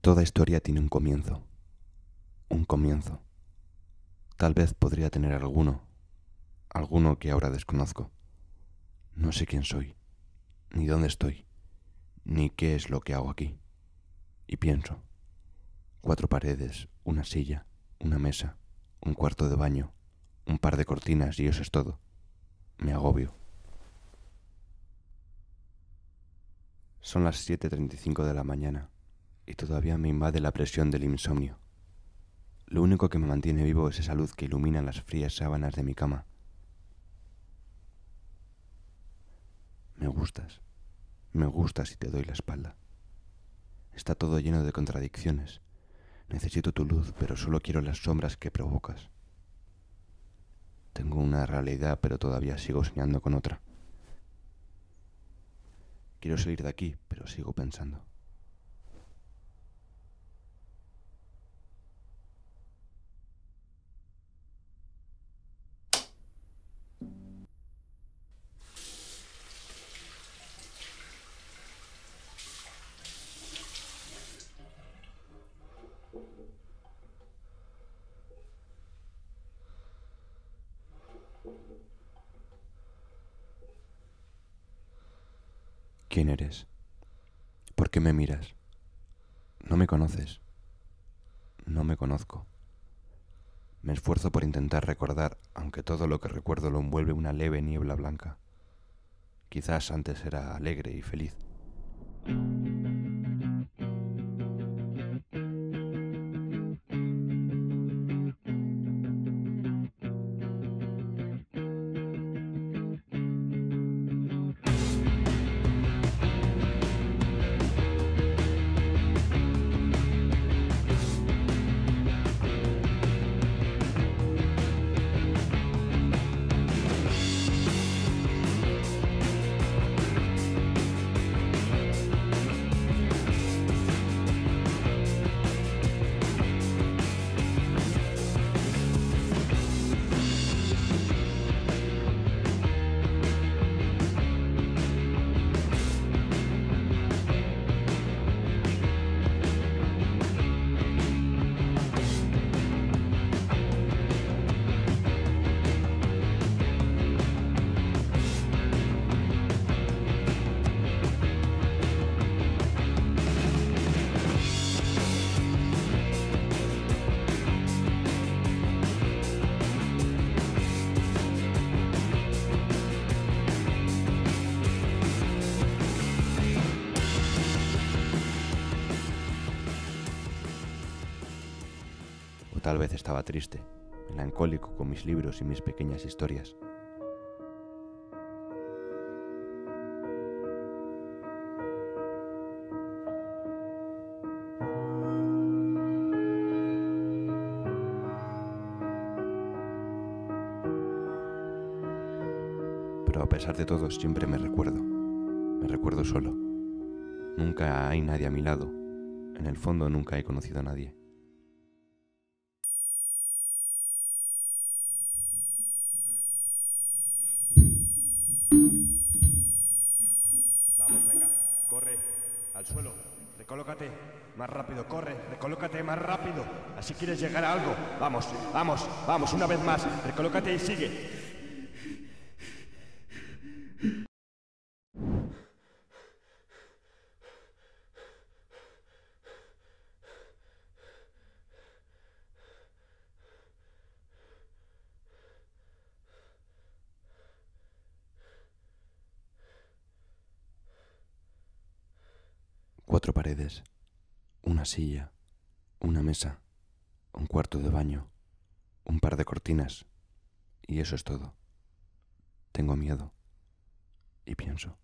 Toda historia tiene un comienzo. Un comienzo. Tal vez podría tener alguno, alguno que ahora desconozco. No sé quién soy, ni dónde estoy, ni qué es lo que hago aquí. Y pienso. Cuatro paredes, una silla, una mesa, un cuarto de baño, un par de cortinas y eso es todo. Me agobio. Son las 7.35 de la mañana y todavía me invade la presión del insomnio. Lo único que me mantiene vivo es esa luz que ilumina las frías sábanas de mi cama. Me gustas, me gustas y te doy la espalda. Está todo lleno de contradicciones. Necesito tu luz, pero solo quiero las sombras que provocas. Tengo una realidad, pero todavía sigo soñando con otra. Quiero salir de aquí, pero sigo pensando. ¿Quién eres? ¿Por qué me miras? No me conoces. No me conozco. Me esfuerzo por intentar recordar, aunque todo lo que recuerdo lo envuelve una leve niebla blanca. Quizás antes era alegre y feliz. Tal vez estaba triste, melancólico con mis libros y mis pequeñas historias. Pero a pesar de todo siempre me recuerdo. Me recuerdo solo. Nunca hay nadie a mi lado. En el fondo nunca he conocido a nadie. Al suelo, recolócate más rápido, corre, recolócate más rápido. Así quieres llegar a algo. Vamos, vamos, vamos, una vez más, recolócate y sigue. Cuatro paredes, una silla, una mesa, un cuarto de baño, un par de cortinas, y eso es todo. Tengo miedo y pienso.